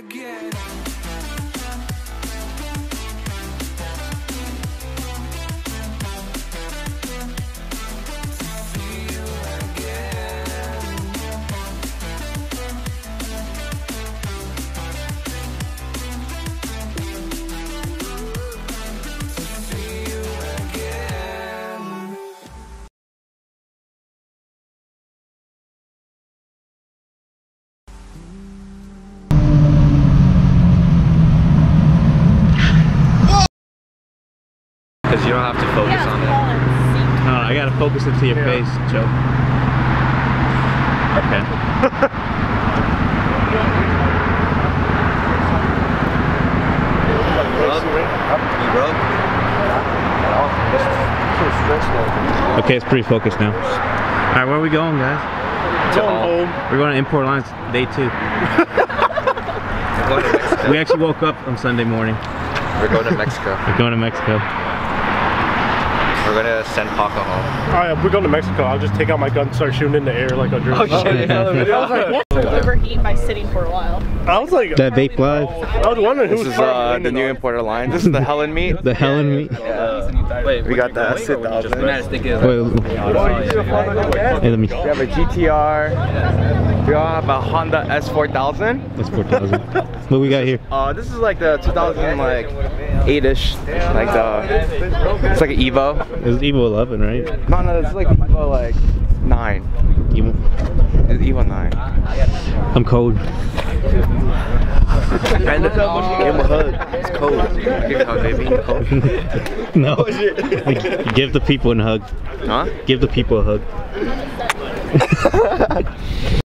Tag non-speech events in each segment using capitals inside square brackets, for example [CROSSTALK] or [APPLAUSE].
again. Focus into your face, Joe. Okay. Okay, it's pretty focused now. All right, where are we going, guys? To all. We're going to Import Alliance day two. We're going to Mexico. We actually woke up on Sunday morning. We're going to Mexico. We're going to Mexico. We're gonna send Paco home. Alright, if we're going to Mexico, I'll just take out my gun and start shooting in the air like a drone. [LAUGHS] [LAUGHS] overheat by sitting for a while. I was like, That vape live, I was wondering who This was is uh, the new importer line. This is the Helen meat. the Helen meat. We got the S6000. Wait, hey, let me. We have a GTR. We all have a Honda S4000. That's 4,000. What we got here? Uh, this is like the 2008-ish, like the, it's like an Evo. It's Evo 11, right? No, no, it's like Evo like 9. Evo. It's Evo 9. I'm cold. Give him a hug. It's cold. [LAUGHS] Give me a hug, baby. It's cold. [LAUGHS] no. Give the people a hug. Huh? Give the people a hug. [LAUGHS]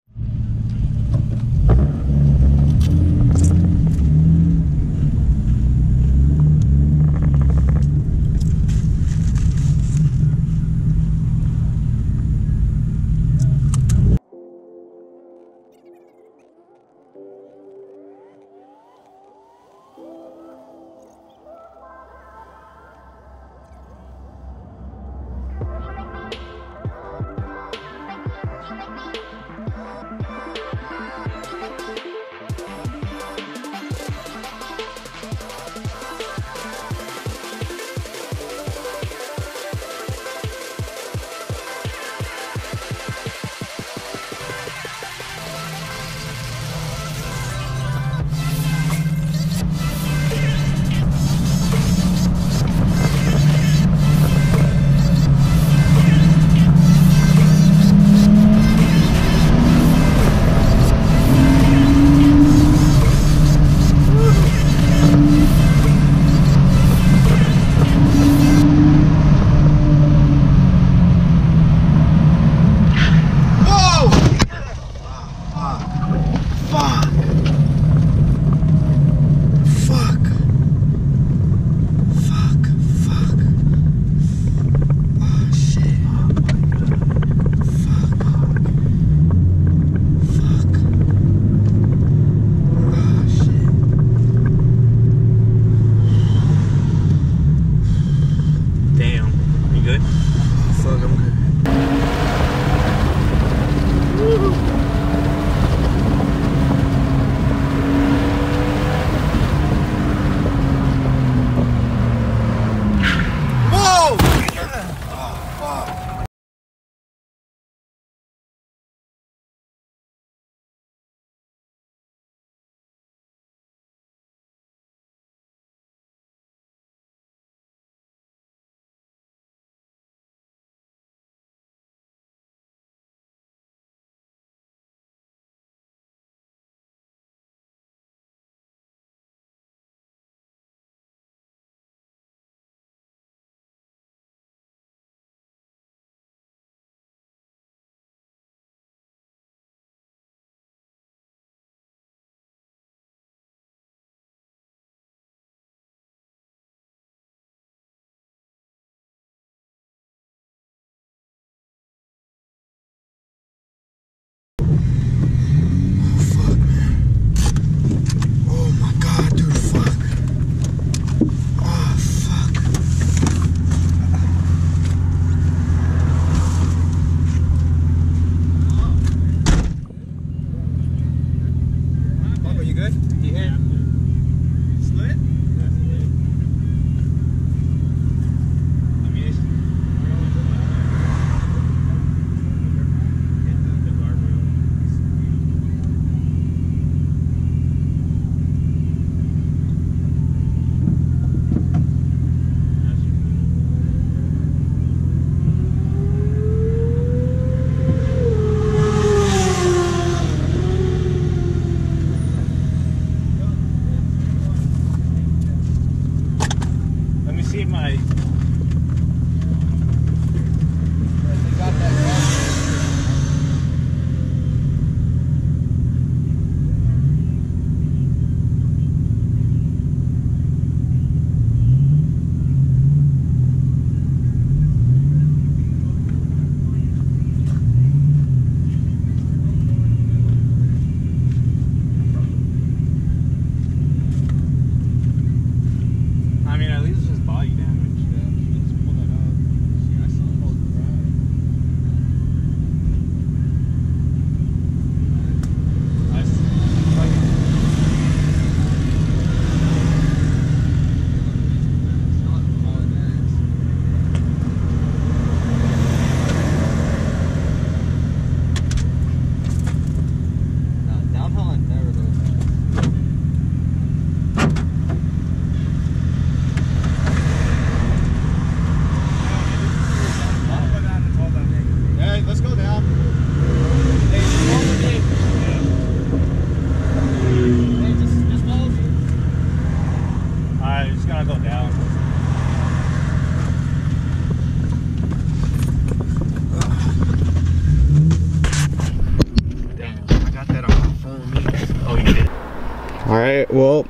Oh, all right. Well,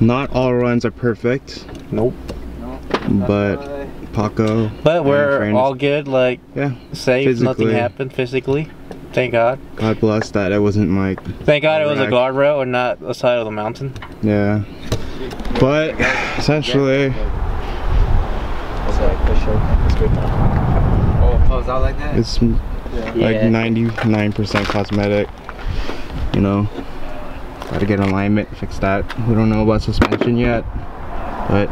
not all runs are perfect. Nope. But Paco. But we're friends- all good, like Yeah. safe, nothing happened physically. Thank God. God bless that. It wasn't like Thank God it was a guardrail and not the side of the mountain. yeah. But essentially, Oh, pose out like that? it's like 99% cosmetic. You know, gotta get alignment, fix that. We don't know about suspension yet, but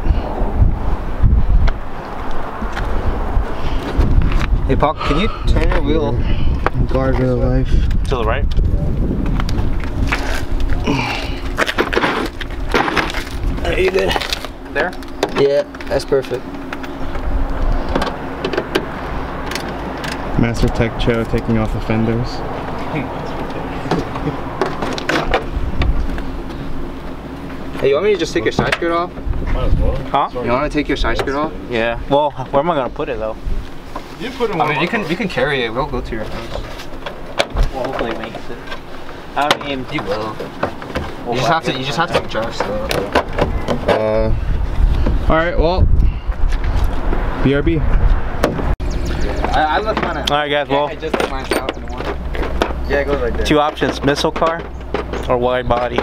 Hey, Paul, can you turn your wheel? Guard guardrail life. To the right. Are you good? There? Yeah, that's perfect. Master Tech Joe taking off the fenders. Hey, you want me to just take your side skirt off? Huh? You want to take your side skirt off? Yeah. Well, where am I gonna put it though? You put him I mean, you can you can carry it. We'll go to your house. Well, hopefully it makes it. I mean, You will. You just have to. You just have to adjust though. Uh, all right. Well, BRB. I, I look kind of. All right, guys. Well, I just took mine out in the. Yeah, it goes right there. two options: missile car or wide body.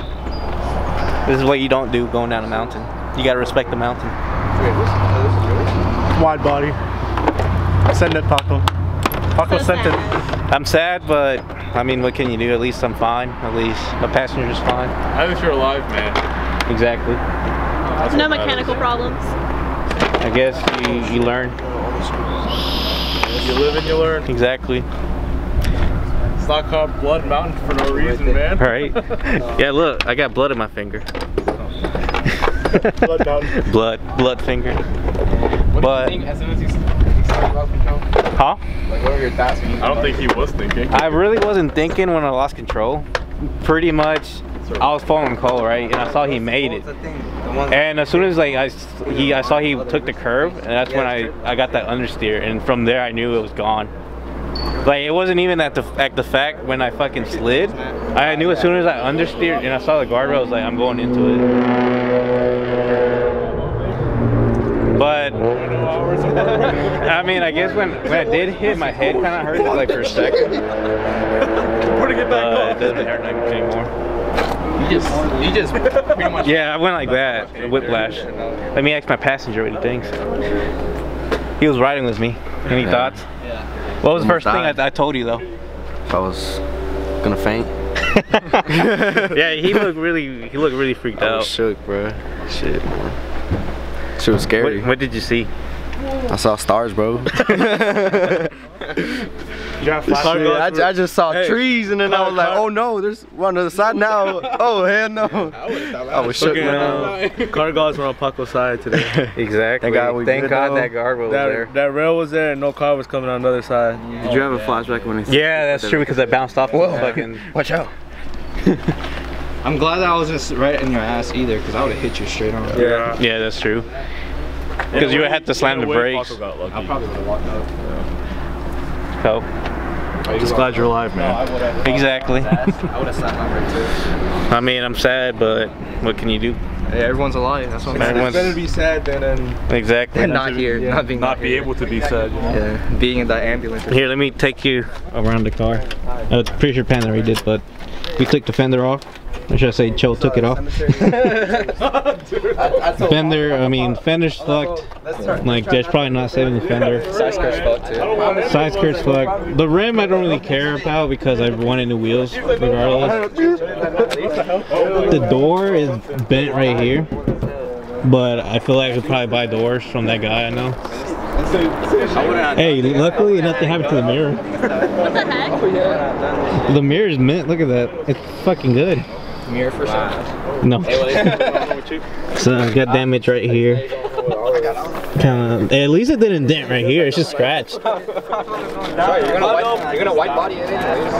This is what you don't do going down a mountain. You gotta respect the mountain. Uh, wide body. Send it, Paco. Paco So sent it. I'm sad, but I mean, what can you do? At least I'm fine. At least the passenger's fine. At least you're alive, man. Exactly. Oh, that's No mechanical problems. I guess you, you learn. You live and you learn. Exactly. It's not called Blood Mountain for no reason, man. [LAUGHS] Right? [LAUGHS] yeah, look, I got blood in my finger. Blood mountain. [LAUGHS] blood, blood finger. What But- do you think as soon as you, you started about control? Huh? Like, what were your thoughts when you I don't think he was thinking. I really wasn't thinking when I lost control. Pretty much, I was following Cole, right? And I saw he made it. What was the thing? The one. And as soon as like I, he, I saw he took the curve, and that's when I, I got that understeer, and from there I knew it was gone. Like it wasn't even at the at the fact when I fucking slid. I knew as soon as I understeered and I saw the guardrail, I was like, I'm going into it. But [LAUGHS] I mean, I guess when when I did hit, my head kind of hurt like for a second. [LAUGHS] Putting it back Uh, it doesn't hurt anymore. You just, you just pretty much. Yeah, I went like that, whiplash. Let me ask my passenger what he thinks. He was riding with me. Any thoughts? Yeah. What was the first thing I, I told you though? If I was gonna faint, [LAUGHS] yeah, he looked really he looked really freaked I out. was shook, bro. Shit, man. Shit was scary. What, what did you see? I saw stars, bro. You [LAUGHS] have [LAUGHS] Shit, flash I, I just saw Hey, trees and then I was like, car- oh no, there's one on the side now. [LAUGHS] oh hell no. I was shook, man. Fucking, car guards were on Paco's side today. Exactly. Thank God we Thank good, God that guardrail was there. that, that rail was there and no car was coming on the other side. Did you have a flashback when it? Yeah, that's true because I bounced off the Whoa. fucking. Watch out. I'm glad that I wasn't right in your ass either, because I would have hit you straight on. Yeah. Yeah, that's true. Because you had to slam the brakes. Paco got lucky. I probably would have walked up. So, Just glad you're alive, man. exactly. I would have slapped my brake too. I mean, I'm sad, but what can you do? Hey, everyone's alive. That's what I'm saying. Everyone's Better to be sad than, than exactly. And not here. yeah, Not being not be here. able to be sad. You know? Yeah, being in the ambulance. Here, let me take you around the car. Uh, it's pretty sure Panda already did, but we clicked the fender off. Or should I say Joe took it off? [LAUGHS] Fender, I mean, fender's fucked. Like, that's probably not saving the fender. Side skirt's fucked too. Side skirt's fucked. The rim I don't really care about because I've wanted new wheels regardless. The door is bent right here. But I feel like I could probably buy doors from that guy I know. Hey, luckily nothing happened to the mirror. What the heck? The mirror's mint. Look at that. It's fucking good. Mirror for sure. No. [LAUGHS] so I got damage right here. Kinda, at least it didn't dent right here. It's just scratched. Sorry, you're gonna white, you're gonna white body it anyways.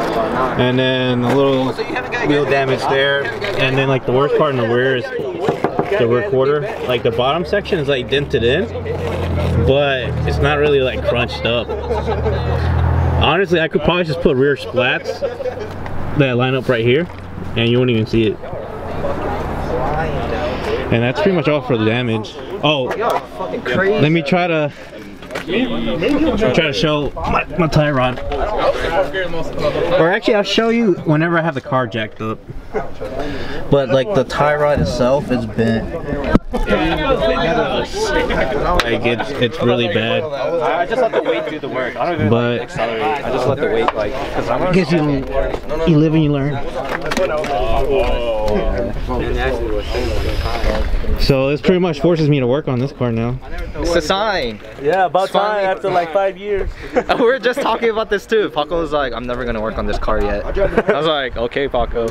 And then a little oh, wheel damage oh, there. And then like the worst part in the rear is the rear quarter. Like the bottom section is like dented in, but it's not really like crunched up. Honestly, I could probably just put rear splats that line up right here, and you won't even see it. And that's pretty much all for the damage. Oh, let me try to try to show my, my tie rod. Or actually, I'll show you whenever I have the car jacked up. But like the tie rod itself is bent. Like it's it's really bad. I just let the weight do the work. I don't even But accelerate. I just let the weight like. Cause I'm guess you you live and you learn. So this pretty much forces me to work on this car now. It's a sign. Yeah, about It's finally- time after like five years. [LAUGHS] we were just talking about this too. Paco was like, I'm never gonna work on this car yet. I was like, okay, Paco.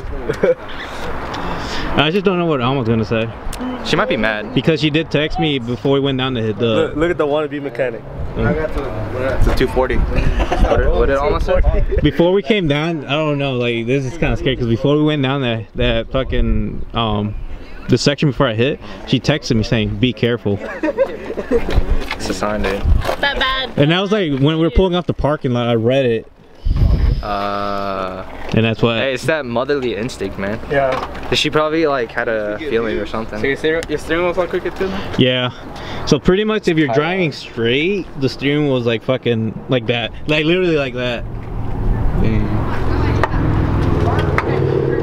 I just don't know what Alma's gonna say She might be mad. because she did text me before we went down to hit Look, the look at the wannabe mechanic. I It's a 240. What did, what did Alma say? [LAUGHS] before we came down. I don't know. Like this is kind of scary because before we went down that that fucking um the section before I hit, she texted me saying, "Be careful." It's a sign, dude. That bad. And that was like when we were pulling off the parking lot. I read it, Uh, and that's what. hey, it's that motherly instinct, man. Yeah. She probably like had a feeling or something. your steering, your steering wheel's on crooked too? Yeah. So pretty much if you're driving straight, the steering wheel is like fucking like that. Like literally like that.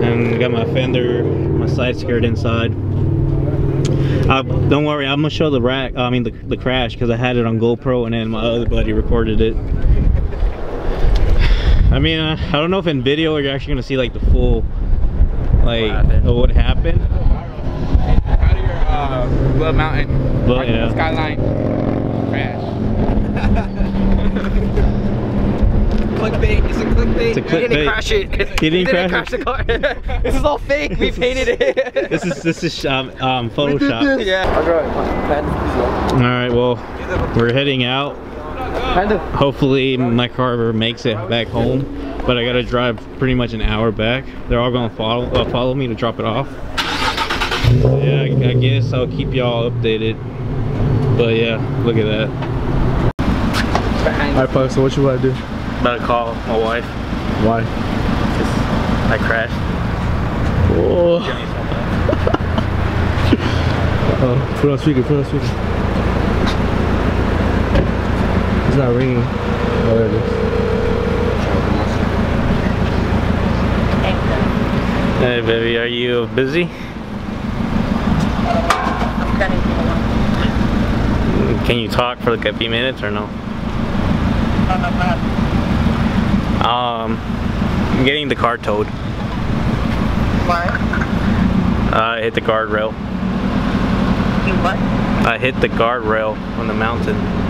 And I got my fender, my side skirt inside. Uh, don't worry, I'm gonna show the rack. I mean the, the crash because I had it on GoPro and then my other buddy recorded it. I mean, uh, I don't know if in video you're actually gonna see like the full, like happened? what happened. Out of your uh, Blood Mountain But yeah. skyline crash. [LAUGHS] Clickbait. It's a clickbait. It's a He didn't crash it. He didn't crash the car. [LAUGHS] this is all fake. We painted it. [LAUGHS] This is this is um, um Photoshop. yeah. All right, well, we're heading out. Hopefully, my car makes it back home, but I gotta drive pretty much an hour back. They're all gonna follow uh, follow me to drop it off. Yeah, I, I guess I'll keep y'all updated. But yeah, look at that. Alright, folks, so what you want to do? About to call my wife. Why? I crashed. [LAUGHS] Oh. oh, put on speaker, put on speaker. It's not ringing. Oh, there it is. Hey, baby, are you busy? Can you talk for like a few minutes or no? Um, I'm getting the car towed. I hit the guardrail. You what? I hit the guardrail on the mountain.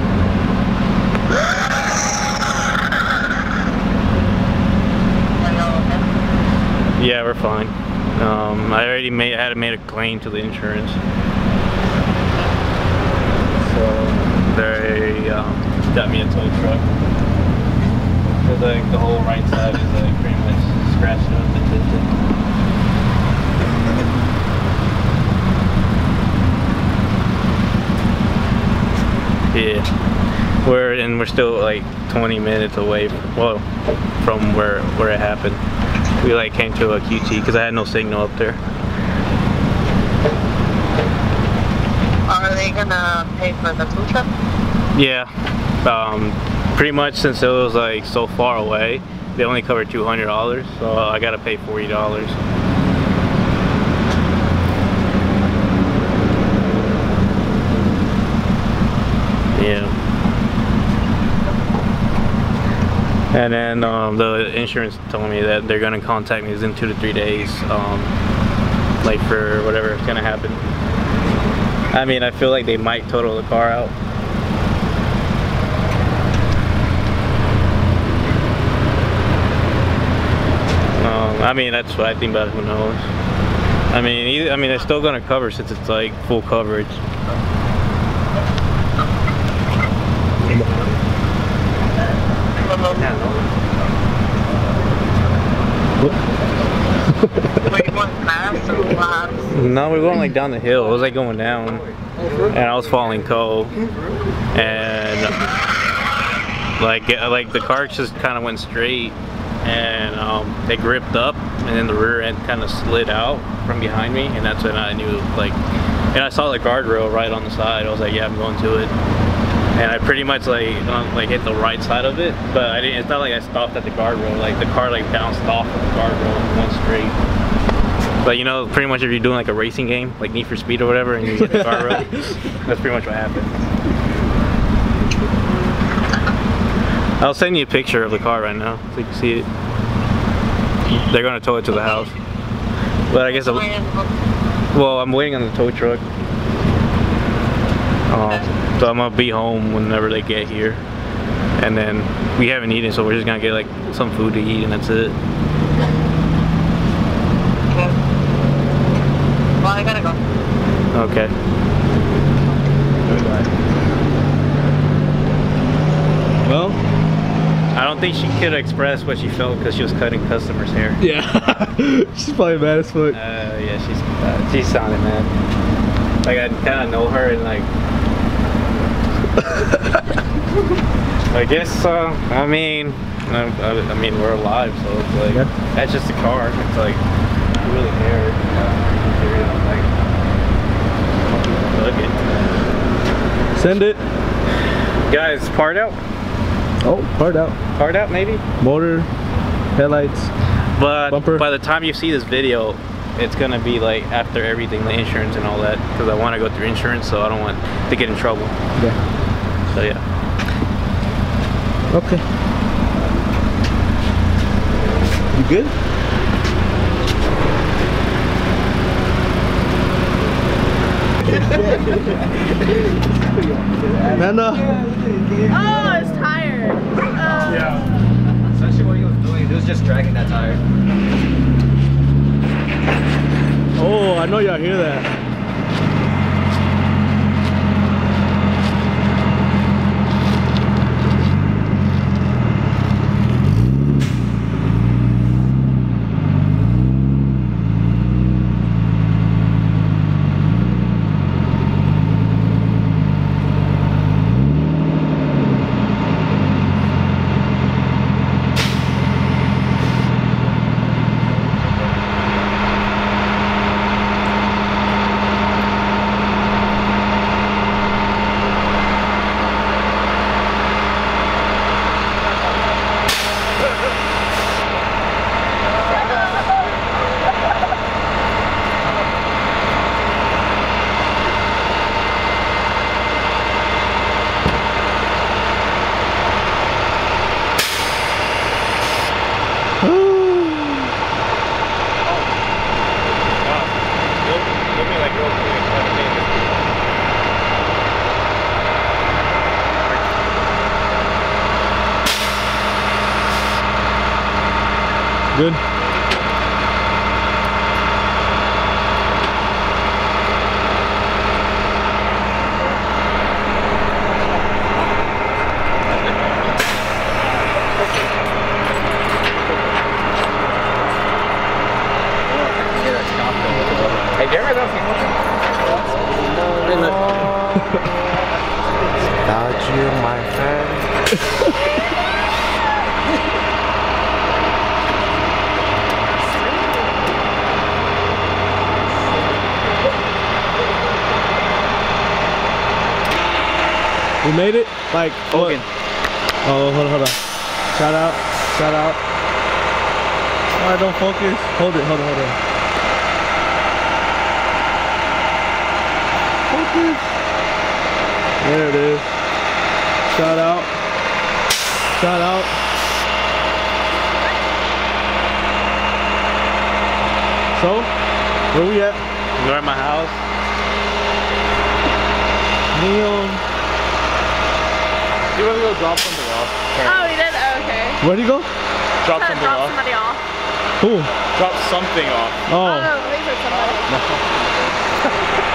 Yeah, we're fine. Um, I already made I had made a claim to the insurance. So they um, got me a tow truck. Cause like the whole right side is like pretty much scratched up and tinted. Yeah, we're and we're still like 20 minutes away. Well, from where where it happened. We like came to a QT because I had no signal up there. Are they gonna pay for the food truck? Yeah, um, pretty much since it was like so far away, they only covered two hundred dollars, so I gotta pay forty dollars. Yeah. And then um, the insurance told me that they're gonna contact me within two to three days, um, like for whatever is gonna happen. I mean, I feel like they might total the car out. Um, I mean, that's what I think about it. Who knows? I mean, I mean, they're still gonna cover since it's like full coverage. Were you going fast or what? No, we were going like down the hill. It was like going down, and I was falling Cole. and like like the car just kind of went straight, and um, they gripped up, and then the rear end kind of slid out from behind me, and that's when I knew like, and I saw the guardrail right on the side. I was like, yeah, I'm going to it. And I pretty much like um, like hit the right side of it, but I didn't. It's not like I stopped at the guardrail. Like the car like bounced off of the guardrail and went straight. But you know, pretty much if you're doing like a racing game, like Need for Speed or whatever, and you hit the guardrail, [LAUGHS] that's pretty much what happens. I'll send you a picture of the car right now so you can see it. They're gonna tow it to the house. But I guess, I, well, I'm waiting on the tow truck. Um, so I'm gonna be home whenever they get here. And then we haven't eaten, so we're just gonna get like some food to eat, and that's it. Well, I gotta go. Okay. Well, I don't think she could express what she felt because she was cutting customers' hair. [LAUGHS] yeah. [LAUGHS] She's probably mad as fuck. Uh, yeah, she's uh, she's sounding mad. Like I kind of know her and like. [LAUGHS] I guess. Uh, I mean, I, I, I mean, we're alive, so it's like Yeah. that's just a car. It's like who really cares? You know, it, Send it. guys. Part out. Oh, part out. Part out, maybe. Motor, headlights. But Bumper. by the time you see this video, it's gonna be like after everything, the insurance and all that, because I want to go through insurance, so I don't want to get in trouble. Yeah. So yeah. Okay. You good? Amanda. Oh, it's tired. Uh, Yeah. Essentially what he was doing, he was just dragging that tire. Oh, I know y'all hear that. Good? Why don't focus? Hold it, hold on, hold on. Focus. There it is. Shout out. Shout out. So, where we at? We're at my house. Neon. You want to go drop something off? Oh, we did? Oh, okay. Where'd he go? Drop Trying something drop off. somebody off. Who? Drop something off. Oh, Oh. [LAUGHS]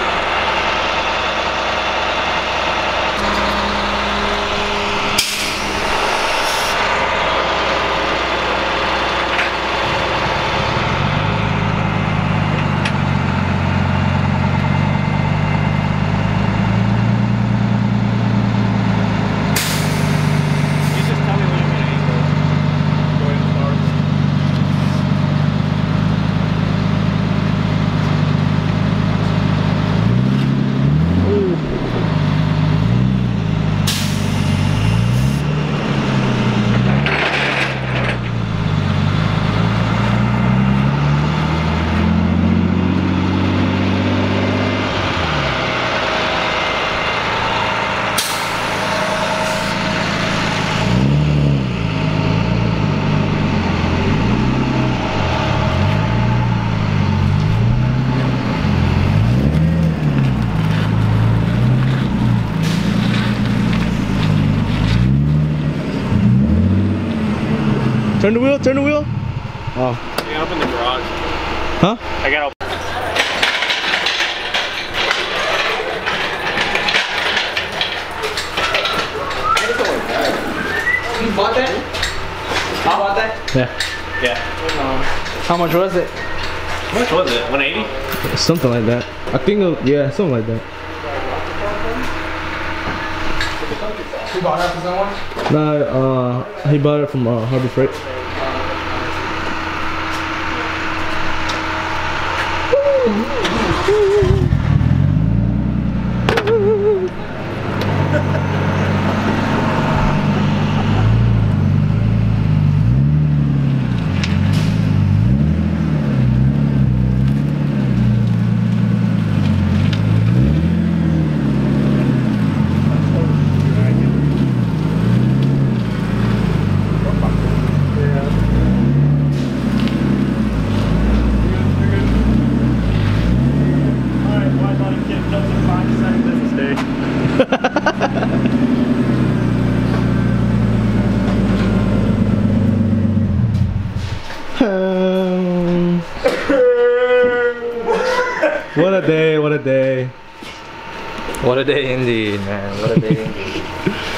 Turn the wheel, turn the wheel. Oh. I got up in the garage. Huh? I got up. You bought that? You bought that? Yeah. Yeah. How much was it? How much was it? 180? Something like that. I think, it, yeah, something like that. You bought that for someone? Nah, uh, he bought it from uh, Harbor Freight. Alright, why not get up to five second business day? Um, what a day, what a day. What a day indeed, man. What a day [LAUGHS] indeed.